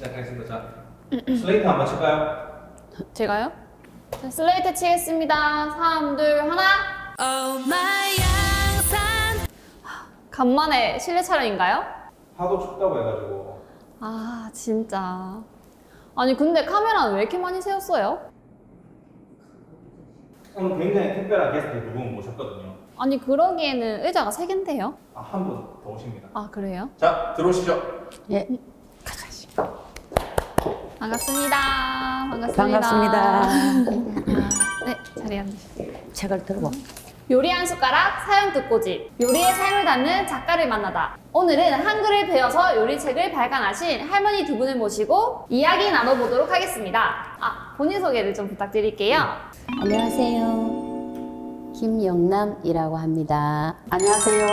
시작하겠습니다. 자, 슬레이트 한번 칠까요? 제가요? 자, 슬레이트 치겠습니다. 3, 2, 하나. 간만에 실내 촬영인가요? 하도 춥다고 해가지고 아, 진짜. 아니, 근데 카메라는 왜 이렇게 많이 세웠어요? 오늘 굉장히 특별한 게스트 두 분 모셨거든요. 아니, 그러기에는 의자가 세 개인데요? 아, 한 분 더 오십니다. 아, 그래요? 자, 들어오시죠. 예, 반갑습니다. 반갑습니다. 반갑습니다. 네, 자리에 앉으세요. 책을 들고. 요리 한 숟가락 사연 듣고집 요리의 삶을 담는 작가를 만나다 오늘은 한글을 배워서 요리책을 발간하신 할머니 두 분을 모시고 이야기 나눠보도록 하겠습니다 아 본인 소개를 좀 부탁드릴게요 안녕하세요. 김영남이라고 합니다. 안녕하세요.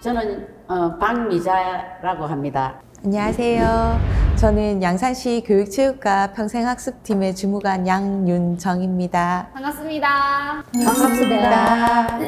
저는 어, 박미자라고 합니다. 안녕하세요. 저는 양산시 교육체육과 평생학습팀의 주무관 양윤정입니다. 반갑습니다 반갑습니다.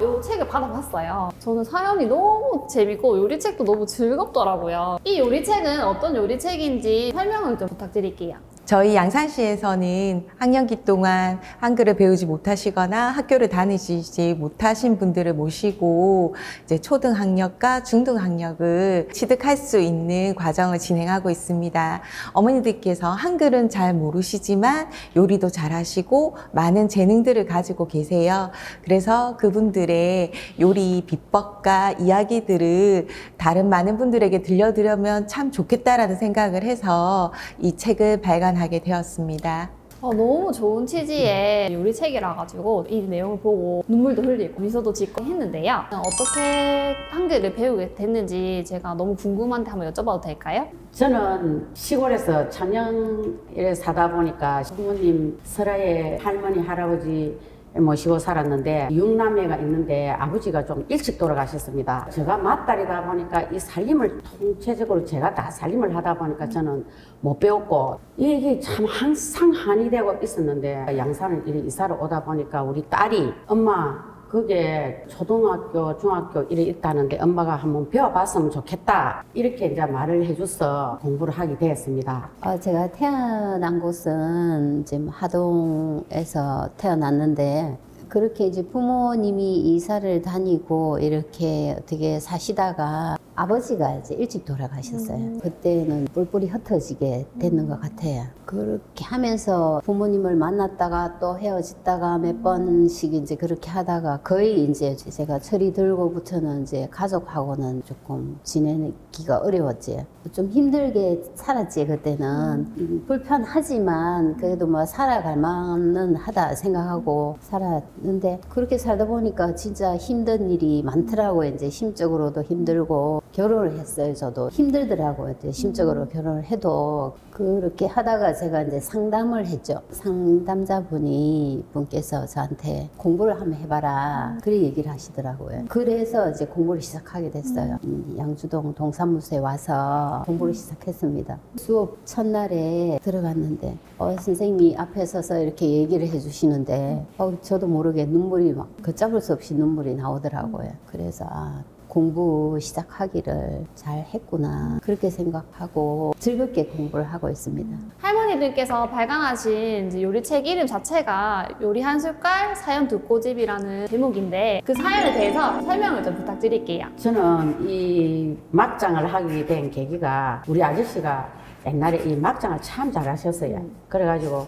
요 책을 받아봤어요 저는 사연이 너무 재밌고 요리책도 너무 즐겁더라고요 이 요리책은 어떤 요리책인지 설명을 좀 부탁드릴게요 저희 양산시에서는 학년기 동안 한글을 배우지 못하시거나 학교를 다니시지 못하신 분들을 모시고 이제 초등학력과 중등학력을 취득할 수 있는 과정을 진행하고 있습니다. 어머니들께서 한글은 잘 모르시지만 요리도 잘 하시고 많은 재능들을 가지고 계세요. 그래서 그분들의 요리 비법과 이야기들을 다른 많은 분들에게 들려드리면 참 좋겠다라는 생각을 해서 이 책을 발간 하게 되었습니다. 아, 너무 좋은 취지의 요리책이라 가지고 이 내용을 보고 눈물도 흘리고 미소도 짓고 했는데요. 어떻게 한글을 배우게 됐는지 제가 너무 궁금한데 한번 여쭤봐도 될까요? 저는 시골에서 청년에 사다 보니까 부모님 설아의 할머니, 할아버지 모시고 살았는데 육남매가 있는데 아버지가 좀 일찍 돌아가셨습니다. 제가 맏딸이다 보니까 이 살림을 통체적으로 제가 다 살림을 하다 보니까 저는 못 배웠고 이게 참 항상 한이 되고 있었는데 양산을 이사를 오다 보니까 우리 딸이 엄마 그게 초등학교, 중학교 이래 있다는데 엄마가 한번 배워봤으면 좋겠다. 이렇게 이제 말을 해줘서 공부를 하게 되었습니다. 어, 제가 태어난 곳은 지금 하동에서 태어났는데 그렇게 이제 부모님이 이사를 다니고 이렇게 어떻게 사시다가 아버지가 이제 일찍 돌아가셨어요. 그때는 뿔뿔이 흩어지게 됐는 것 같아요. 그렇게 하면서 부모님을 만났다가 또 헤어졌다가 몇 번씩 이제 그렇게 하다가 거의 이제 제가 철이 들고부터는 이제 가족하고는 조금 지내기가 어려웠지. 좀 힘들게 살았지 그때는 음, 불편하지만 그래도 뭐 살아갈 만은 하다 생각하고 살았는데 그렇게 살다 보니까 진짜 힘든 일이 많더라고요. 이제 심적으로도 힘들고 결혼을 했어요. 저도 힘들더라고요. 심적으로 결혼을 해도 그렇게 하다가 제가 이제 상담을 했죠. 상담자분이 분께서 저한테 공부를 한번 해봐라. 그래 얘기를 하시더라고요. 그래서 이제 공부를 시작하게 됐어요. 음, 양주동 동사무소에 와서 공부를 시작했습니다. 수업 첫날에 들어갔는데 어, 선생님이 앞에 서서 이렇게 얘기를 해주시는데 어, 저도 모르게 눈물이 막 걷잡을 수 없이 눈물이 나오더라고요. 그래서 아, 공부 시작하기를 잘 했구나 그렇게 생각하고 즐겁게 공부를 하고 있습니다. 할머니들께서 발간하신 요리책 이름 자체가 요리 한 숟갈 사연 듣고집이라는 제목인데 그 사연에 대해서 설명을 좀 부탁드릴게요. 저는 이 막장을 하게 된 계기가 우리 아저씨가 옛날에 이 막장을 참 잘하셨어요. 그래가지고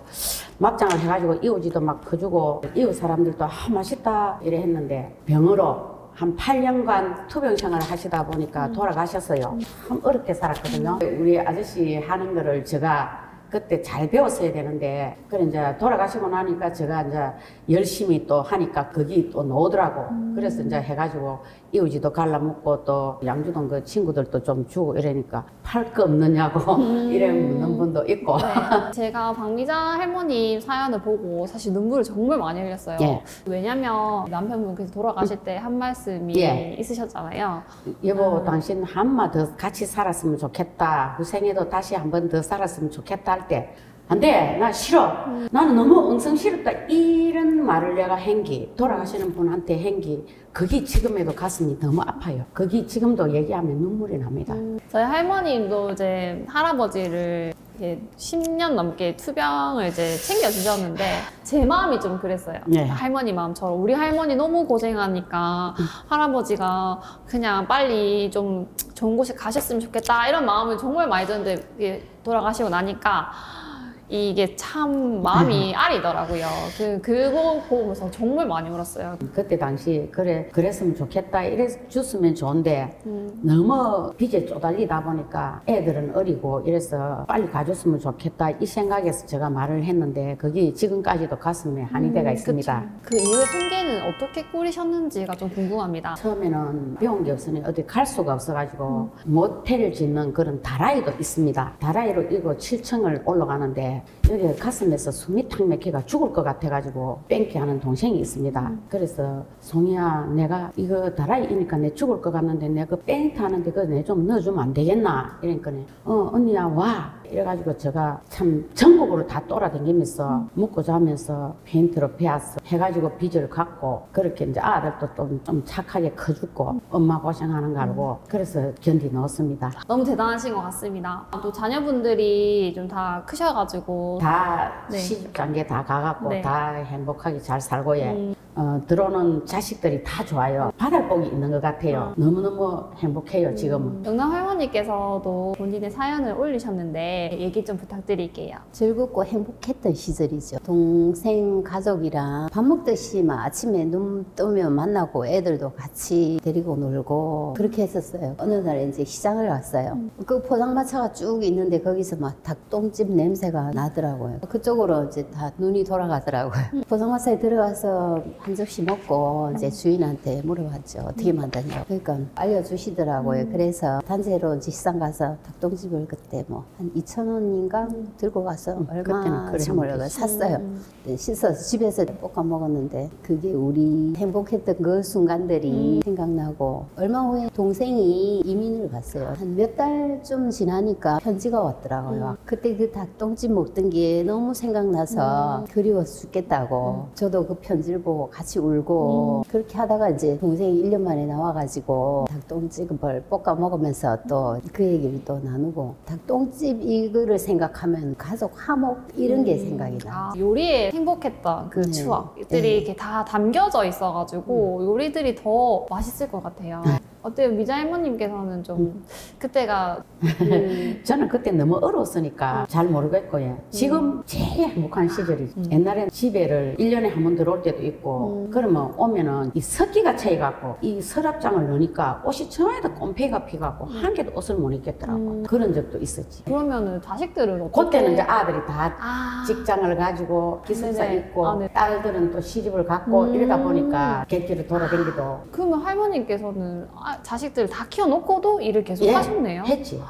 막장을 해가지고 이웃지도 막 퍼주고 이웃 사람들도 아 맛있다 이래 했는데 병으로 한 8년간 투병 생활을 하시다 보니까 돌아가셨어요. 참 어렵게 살았거든요. 우리 아저씨 하는 거를 제가 그때 잘 배웠어야 되는데 그래 이제 돌아가시고 나니까 제가 이제 열심히 또 하니까 거기 또 나오더라고 그래서 이제 해가지고 이웃지도 갈라먹고 또 양주동 그 친구들도 좀 주고 이러니까 팔 거 없느냐고 이래 묻는 분도 있고 네, 제가 박미자 할머님 사연을 보고 사실 눈물을 정말 많이 흘렸어요. 예. 왜냐면 남편분께서 돌아가실 때 한 말씀이 예. 있으셨잖아요. 여보 당신 한마 더 같이 살았으면 좋겠다 그 생에도 다시 한 번 더 살았으면 좋겠다 할때 안 돼, 나 싫어. 나는 너무 엉성스럽다. 이런 말을 내가 행기, 돌아가시는 분한테 행기, 그게 지금에도 가슴이 너무 아파요. 그게 지금도 얘기하면 눈물이 납니다. 저희 할머님도 이제 할아버지를 이렇게 10년 넘게 투병을 이제 챙겨주셨는데 제 마음이 좀 그랬어요. 네. 할머니 마음처럼 우리 할머니 너무 고생하니까 할아버지가 그냥 빨리 좀 좋은 곳에 가셨으면 좋겠다 이런 마음을 정말 많이 이게 돌아가시고 나니까 이게 참 마음이 아리더라고요. 그 그거 보면서 정말 많이 울었어요. 그때 당시 그래 그랬으면 좋겠다 이래 줬으면 좋은데 음. 너무 빚에 쪼달리다 보니까 애들은 어리고 이래서 빨리 가줬으면 좋겠다 이 생각에서 제가 말을 했는데 그게 지금까지도 가슴에 한이 돼가 있습니다. 음, 그쵸. 그 이후에 생계는 어떻게 꾸리셨는지가 좀 궁금합니다. 처음에는 배운 게 없으니 어디 갈 수가 없어가지고 모텔을 짓는 그런 다라이도 있습니다. 다라이로 이거 7층을 올라가는데 여기 가슴에서 숨이 탁 막혀가 죽을 것 같아가지고 뺑기 하는 동생이 있습니다. 그래서 송이야 내가 이거 다라이니까 내 죽을 것 같는데 내가 뺑트 하는데 그거 내 좀 넣어주면 안 되겠나? 이러니까 어 언니야 와 이래가지고 제가 참 전국으로 다 돌아다니면서 먹고 자면서 페인트로 배웠어 해가지고 빚을 갚고 그렇게 이제 아들도 좀, 좀 착하게 커주고 엄마 고생하는 거 알고 그래서 견디 넣었습니다 너무 대단하신 것 같습니다. 또 자녀분들이 좀 다 크셔가지고 다 네. 시집 단계 다 가갖고 네. 다 행복하게 잘 살고 예. 음. 어, 들어오는 자식들이 다 좋아요 바랄 복이 있는 것 같아요 너무너무 행복해요 지금은 영남 할머니께서도 본인의 사연을 올리셨는데 얘기 좀 부탁드릴게요. 즐겁고 행복했던 시절이죠. 동생 가족이랑 밥 먹듯이 막 아침에 눈 뜨면 만나고 애들도 같이 데리고 놀고 그렇게 했었어요. 어느 날 이제 시장을 갔어요. 그 포장마차가 쭉 있는데 거기서 막 닭똥집 냄새가 나더라고요. 그쪽으로 이제 다 눈이 돌아가더라고요. 포장마차에 들어가서 한 접시 먹고 이제 주인한테 물어봤죠. 어떻게 만드냐고. 그러니까 알려주시더라고요. 그래서 단체로 시장 가서 닭똥집을 그때 뭐 한 2천 원인가 들고 가서 얼마 그래 참 몰라서 샀어요. 네, 씻어서 집에서 볶아 먹었는데 그게 우리 행복했던 그 순간들이 생각나고 얼마 후에 동생이 이민을 갔어요. 한 몇달좀 지나니까 편지가 왔더라고요. 그때 그 닭똥집 먹던 게 너무 생각나서 그리워서 죽겠다고 저도 그 편지를 보고 같이 울고 그렇게 하다가 이제 동생이 1년 만에 나와가지고 닭똥집을 볶아 먹으면서 또 그 얘기를 또 나누고 닭똥집 이거를 생각하면 가족 화목 이런 게 생각이 나요. 아, 요리에 행복했던 그 네. 추억들이 네. 이렇게 다 담겨져 있어가지고 요리들이 더 맛있을 것 같아요. 어때요? 미자 할머님께서는 좀 그때가 그 저는 그때 너무 어려웠으니까 잘 모르겠고요. 지금 제일 행복한 시절이죠. 옛날에는 집에를 1년에 한 번 들어올 때도 있고, 그러면 오면은 이 습기가 차이 갖고, 이 서랍장을 넣으니까 옷이 전에도 꼼페가 피갖고, 한 개도 옷을 못 입겠더라고. 그런 적도 있었지. 그러면은 자식들은 어떻게? 그때는 이제 아들이 다 아, 직장을 가지고 기숙사 네네. 있고, 아, 네. 딸들은 또 시집을 갔고, 음. 이러다 보니까 객지를 돌아다니기도 그러면 할머님께서는 아, 자식들 다 키워놓고도 일을 계속 예, 하셨네요. 했지.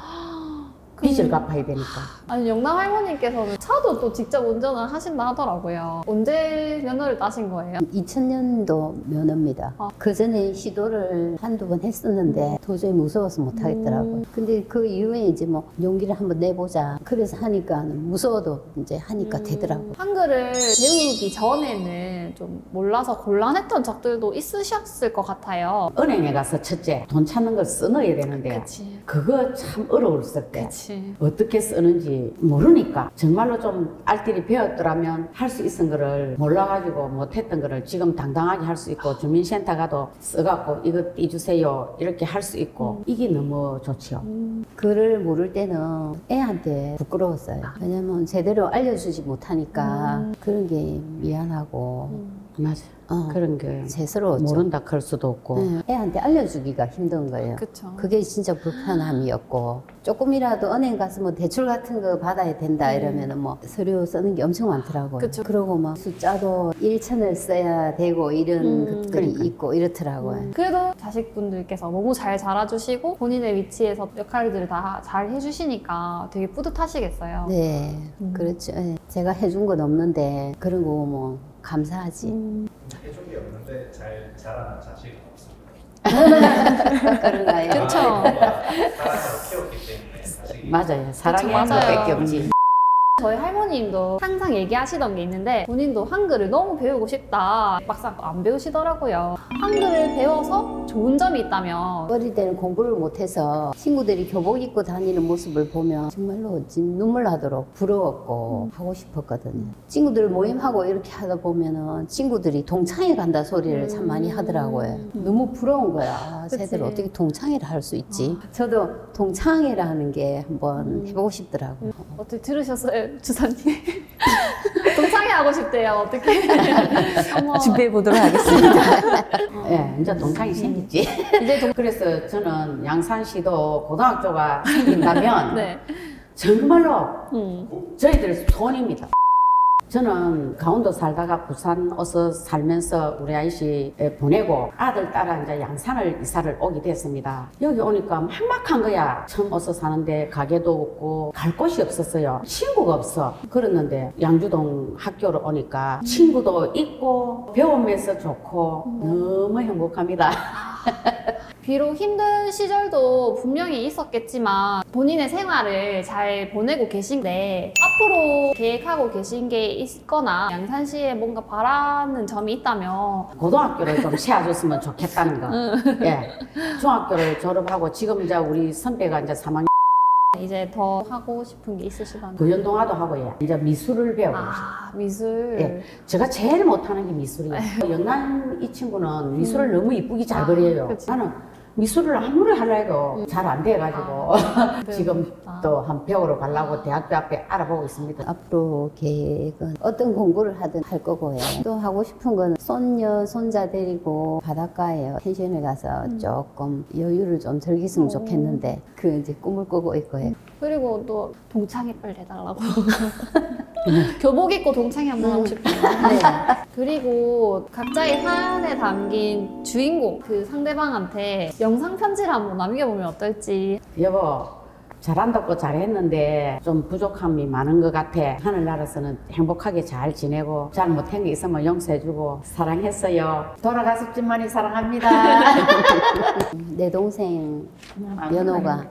그럼- 빚을 갚아야 되니까. 아니 영남 할머님께서는 차도 또 직접 운전을 하신다 하더라고요. 언제 면허를 따신 거예요? 2000년도 면허입니다. 아. 그 전에 시도를 한두 번 했었는데 도저히 무서워서 못 하겠더라고요. 음. 근데 그 이후에 이제 뭐 용기를 한번 내보자. 그래서 하니까 무서워도 이제 하니까 음. 되더라고요. 한글을 배우기 전에는 좀 몰라서 곤란했던 적들도 있으셨을 것 같아요. 은행에 가서 첫째 돈 찾는 걸 써넣어야 되는데 그치. 그거 참 어려웠을 때 그치. 어떻게 쓰는지 모르니까 정말로 좀 알뜰히 배웠더라면 할 수 있은 거를 몰라가지고 못했던 거를 지금 당당하게 할 수 있고 주민센터 가도 써갖고 이거 띄주세요 이렇게 할 수 있고 이게 너무 좋지요. 글을 모를 때는 애한테 부끄러웠어요. 왜냐면 제대로 알려주지 못하니까 그런 게 미안하고. 맞아. 어, 그런 게 제스러웠죠. 모른다 할 수도 없고 네, 애한테 알려주기가 힘든 거예요. 그쵸. 그게 진짜 불편함이었고 조금이라도 은행 가서 뭐 대출 같은 거 받아야 된다 이러면은 뭐 서류 쓰는 게 엄청 많더라고요. 그쵸. 그러고 막 숫자도 1천을 써야 되고 이런 음. 것들이 그러니까. 있고 이렇더라고요. 그래도 자식분들께서 너무 잘 자라주시고 본인의 위치에서 역할들을 다 잘 해주시니까 되게 뿌듯하시겠어요. 네, 음. 그렇죠. 예. 제가 해준 건 없는데 그런 거뭐 감사하지. 음. 해준 게 없는데 잘 자라는 자식은 없습니다. 그런가요? 그쵸. 사랑으로 키웠기 때문에 자식이 맞아요. 사랑의 맞아요. 한것밖에 없지. 저희 할머님도 항상 얘기하시던 게 있는데 본인도 한글을 너무 배우고 싶다. 막상 안 배우시더라고요. 한글을 배워서 좋은 점이 있다면 어릴 때는 공부를 못해서 친구들이 교복 입고 다니는 모습을 보면 정말로 진- 눈물 나도록 부러웠고 하고 싶었거든요. 친구들 모임하고 이렇게 하다 보면은 친구들이 동창회 간다 소리를 참 많이 하더라고요. 너무 부러운 거야. 아, 그치. 쟤들 어떻게 동창회를 할 수 있지? 저도 동창회라는 게 한번 해보고 싶더라고요. 어떻게 들으셨어요, 주사님? 동창회 하고 싶대요. 어떻게? 준비해 보도록 하겠습니다. 예, 이제 동창이 생겼지. 이제 동... 그래서 저는 양산시도 고등학교가 생긴다면 네. 정말로 음. 저희들 소원입니다. 저는 강원도 살다가 부산 어서 살면서 우리 아이씨 보내고 아들 따라 이제 양산을 이사를 오게 됐습니다. 여기 오니까 막막한 거야. 처음 어서 사는데 가게도 없고 갈 곳이 없었어요. 친구가 없어. 그랬는데 양주동 학교로 오니까 친구도 있고 배우면서 좋고 너무 행복합니다. 비록 힘든 시절도 분명히 있었겠지만 본인의 생활을 잘 보내고 계신데 앞으로 계획하고 계신 게 있거나 양산시에 뭔가 바라는 점이 있다면 고등학교를 좀 세워줬으면 좋겠다는 거. 예. 중학교를 졸업하고 지금 이제 우리 선배가 이제 3학년 이제 더 하고 싶은 게 있으시다면 교연동화도 하고 예. 이제 미술을 배우고 있어요. 아 미술 예. 제가 제일 못하는 게 미술이에요. 연남 이 친구는 미술을 너무 이쁘게 잘 아, 그려요. 그치. 나는 미술을 아무리 하려 해도 잘 안 돼가지고 지금 아. 또한 배우러 가려고 대학교 앞에 알아보고 있습니다. 앞으로 계획은 어떤 공부를 하든 할 거고요. 또 하고 싶은 거는 손녀, 손자 데리고 바닷가에 펜션에 가서 조금 여유를 좀 즐겼으면 좋겠는데 그 이제 꿈을 꾸고 있고요. 그리고 또 동창회 빨리 해달라고. 교복 입고 동창회 한번 하고 싶어요. 네. 그리고 각자의 사연에 담긴 주인공 그 상대방한테 영상 편지를 한번 남겨보면 어떨지. 여보 잘한다고 잘했는데 좀 부족함이 많은 것 같아. 하늘나라에서는 행복하게 잘 지내고 잘 못한 게 있으면 용서해주고 사랑했어요. 돌아가셨지만이 사랑합니다. 내 동생 연호가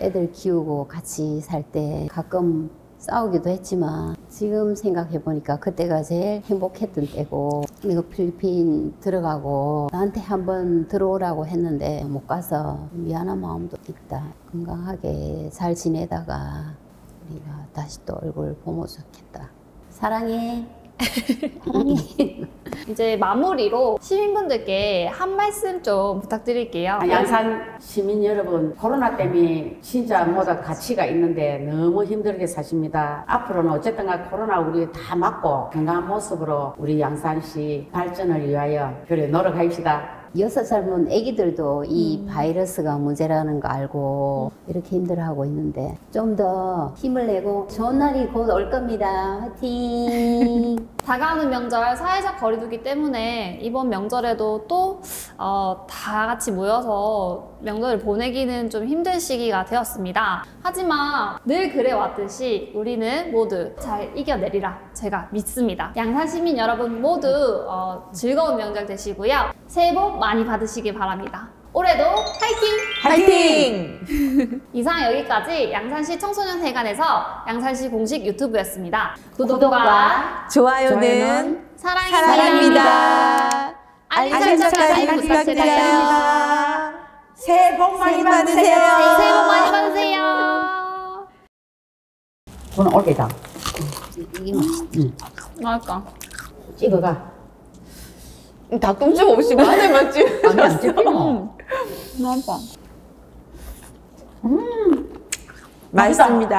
애들 키우고 같이 살 때 가끔 싸우기도 했지만 지금 생각해 보니까 그때가 제일 행복했던 때고 내가 필리핀 들어가고 나한테 한번 들어오라고 했는데 못 가서 미안한 마음도 있다. 건강하게 잘 지내다가 우리가 다시 또 얼굴 보면 좋겠다. 사랑해. 이제 마무리로 시민분들께 한 말씀 좀 부탁드릴게요. 아, 양산 시민 여러분 코로나 때문에 진짜 모두 가치가 있는데 너무 힘들게 사십니다. 앞으로는 어쨌든 간 코로나 우리 다 맞고 건강한 모습으로 우리 양산시 발전을 위하여 그래 노력합시다 여섯 살은 애기들도 이 바이러스가 문제라는 거 알고 이렇게 힘들어하고 있는데 좀 더 힘을 내고 좋은 날이 곧 올 겁니다. 화이팅! 다가오는 명절 사회적 거리두기 때문에 이번 명절에도 또 어, 다 같이 모여서 명절을 보내기는 좀 힘든 시기가 되었습니다. 하지만 늘 그래왔듯이 우리는 모두 잘 이겨내리라 제가 믿습니다. 양산 시민 여러분 모두 어, 즐거운 명절 되시고요. 새해 복 많이 받으시길 바랍니다. 올해도 화이팅! 화이팅! 이상 여기까지 양산시 청소년회관에서 양산시 공식 유튜브였습니다. 구독과, 구독과 좋아요는 좋아요는 사랑이 사랑입니다. 알림 설정까지 부탁드려요. 새해 복 많이 받으세요. 새해 복 많이 받으세요. 오늘 올게다 이게 맛있 맛있다. 찍어가 닭똥집 없이 마늘만 찍. 아니 안 찍히노 맛있다. 맛있습니다.